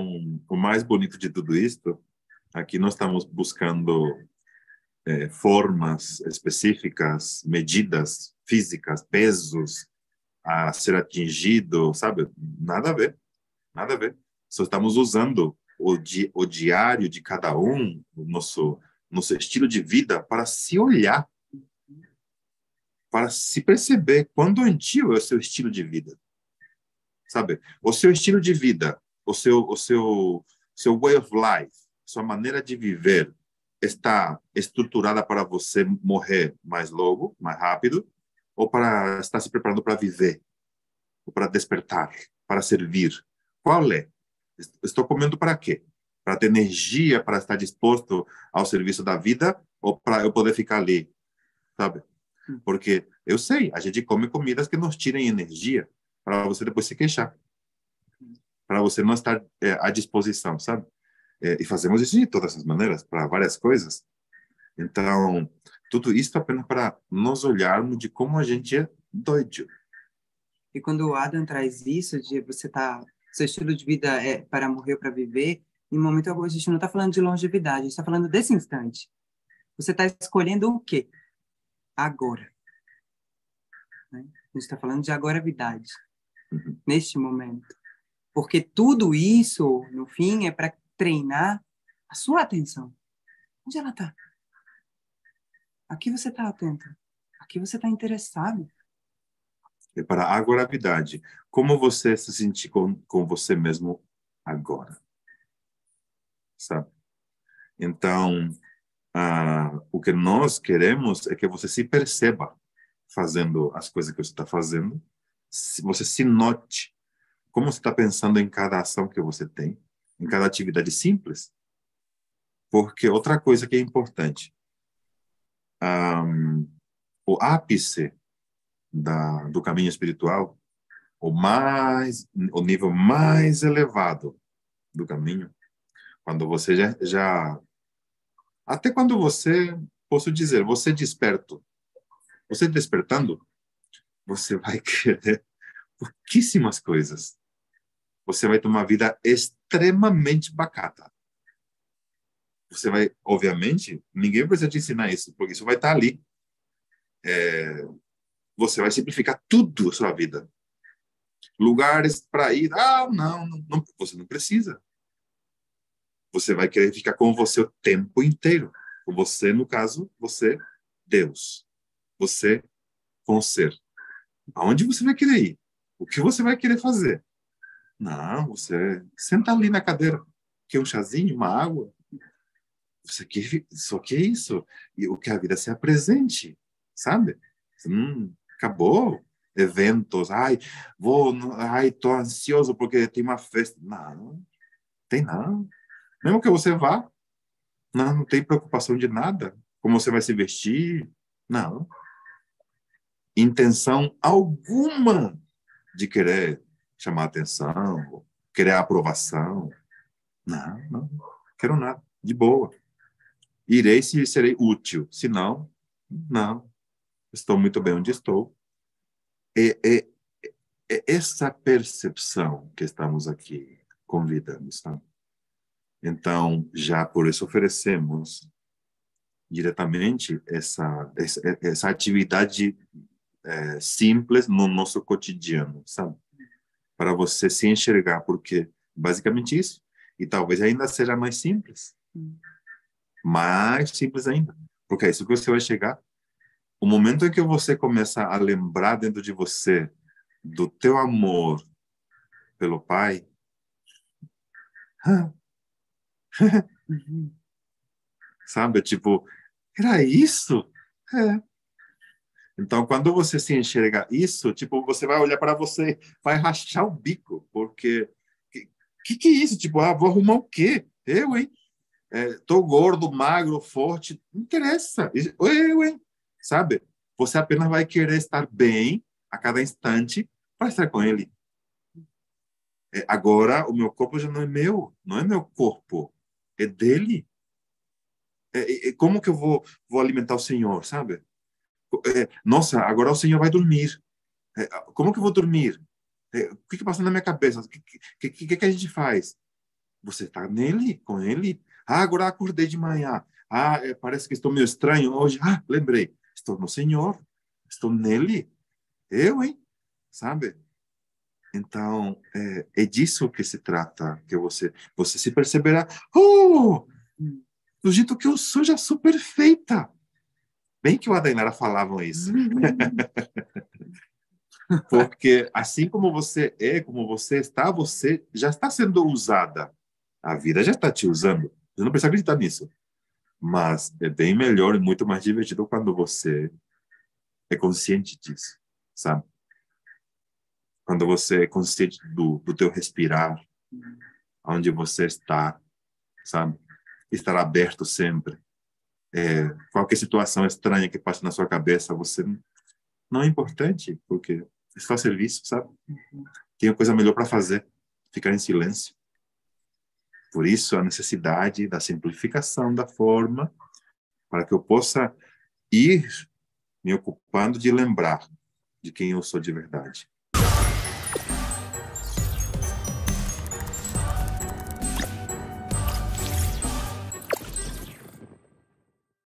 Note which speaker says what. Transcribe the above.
Speaker 1: Então, o mais bonito de tudo isto, aqui nós estamos buscando é, formas específicas, medidas físicas, pesos a ser atingido, sabe? Nada a ver, nada a ver. Só estamos usando o, di o diário de cada um, o nosso, nosso estilo de vida, para se olhar, para se perceber quão doentio é o seu estilo de vida. Sabe? O seu estilo de vida, o seu, o seu, seu way of life, sua maneira de viver está estruturada para você morrer mais logo, mais rápido, ou para estar se preparando para viver, ou para despertar, para servir? Qual é? Estou comendo para quê? Para ter energia para estar disposto ao serviço da vida ou para eu poder ficar ali, sabe? Hum. Porque eu sei, a gente come comidas que nos tirem energia para você depois se queixar, para você não estar é, à disposição, sabe? É, e fazemos isso de todas as maneiras, para várias coisas. Então, tudo isso apenas para nos olharmos de como a gente é doido.
Speaker 2: E quando o Adam traz isso de você tá seu estilo de vida é para morrer ou para viver, em momento algum a gente não está falando de longevidade, a gente está falando desse instante. Você está escolhendo o quê? Agora. Né? A gente está falando de agora-vidade, uhum. neste momento. Porque tudo isso, no fim, é para treinar a sua atenção. Onde ela está? Aqui você está atento. Aqui você está interessado
Speaker 1: é para a agorabilidade. Como você se sentir com, com você mesmo agora? Sabe? Então, ah, o que nós queremos é que você se perceba fazendo as coisas que você está fazendo, você se note como você está pensando em cada ação que você tem, em cada atividade simples. Porque outra coisa que é importante, um, o ápice da, do caminho espiritual, o mais, o nível mais elevado do caminho, quando você já, já até quando você, posso dizer, você desperto, você despertando, você vai querer pouquíssimas coisas. Você vai ter uma vida extremamente bacata. Você vai, obviamente, ninguém precisa te ensinar isso, porque isso vai estar ali. É, você vai simplificar tudo a sua vida. Lugares para ir, ah, não, não, você não precisa. Você vai querer ficar com você o tempo inteiro. Com você, no caso, você, Deus. Você com o ser. Aonde você vai querer ir? O que você vai querer fazer? Não, você senta ali na cadeira. Quer um chazinho, uma água? Você só que é isso. E o que a vida se apresente, sabe? Hum, acabou eventos, ai, vou, ai, tô ansioso porque tem uma festa. Não, tem não. Mesmo que você vá, não, não tem preocupação de nada. Como você vai se vestir? Não. Intenção alguma de querer chamar atenção, querer aprovação. Não, não, quero nada, de boa. Irei se serei útil, se não, não estou muito bem onde estou. É, essa percepção que estamos aqui convidando, sabe? Então, já por isso oferecemos diretamente essa, essa, essa atividade é, simples no nosso cotidiano, sabe? Para você se enxergar, porque basicamente isso. E talvez ainda seja mais simples. Hum. Mais simples ainda. Porque é isso que você vai chegar o momento em que você começa a lembrar dentro de você do teu amor pelo Pai, sabe? Tipo, era isso? É. Então, quando você se enxerga isso, tipo, você vai olhar para você, vai rachar o bico, porque que, que, que é isso? Tipo, ah, vou arrumar o quê? Eu, hein? É, tô gordo, magro, forte, não interessa. Eu, hein? sabe? Você apenas vai querer estar bem a cada instante para estar com ele. É, agora, o meu corpo já não é meu, não é meu corpo, é dele. É, como que eu vou, vou alimentar o Senhor, sabe? É, nossa, agora o Senhor vai dormir. É, como que eu vou dormir? É, o que, que passa na minha cabeça? O que, que, que, que a gente faz? Você está nele, com ele. Ah, agora acordei de manhã. Ah, parece que estou meio estranho hoje. Ah, lembrei. Estou no Senhor. Estou nele. Eu, hein? Sabe? Então, é, é disso que se trata, que você você se perceberá, oh, do jeito que eu sou, já sou perfeita. Bem que o Adainara falavam isso. Porque assim como você é, como você está, você já está sendo usada. A vida já está te usando. Você não precisa acreditar nisso. Mas é bem melhor e muito mais divertido quando você é consciente disso, sabe? Quando você é consciente do, do teu respirar, onde você está, sabe? Estar aberto sempre. É, qualquer situação estranha que passe na sua cabeça, você não é importante, porque é só serviço, sabe? Tem coisa melhor para fazer, ficar em silêncio. Por isso, a necessidade da simplificação da forma, para que eu possa ir me ocupando de lembrar de quem eu sou de verdade.